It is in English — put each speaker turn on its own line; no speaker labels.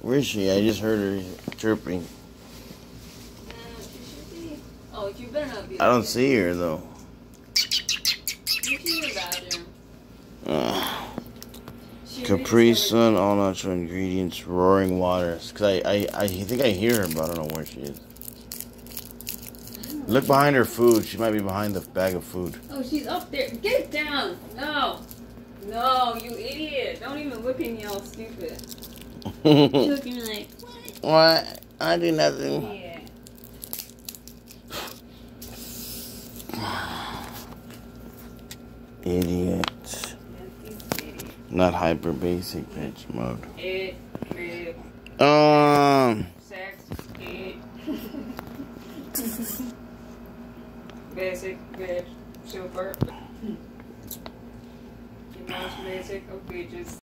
Where is she? I just heard her chirping.
Oh, you better not be.
I don't see her though. Uh, Capri Sun, all natural ingredients, roaring waters. Cause I, I, I think I hear her, but I don't know where she is. Look behind her food. She might be behind the bag of food.
Oh, she's up there. Get down. No. No, you idiot. Don't even look at me all stupid. You look at me like, what?
what? I do nothing.
Yeah.
Idiot.
Idiot.
Not hyper basic bitch mode.
It, crib,
Um.
sex, it. Basic, bitch, super. Basic of bitches.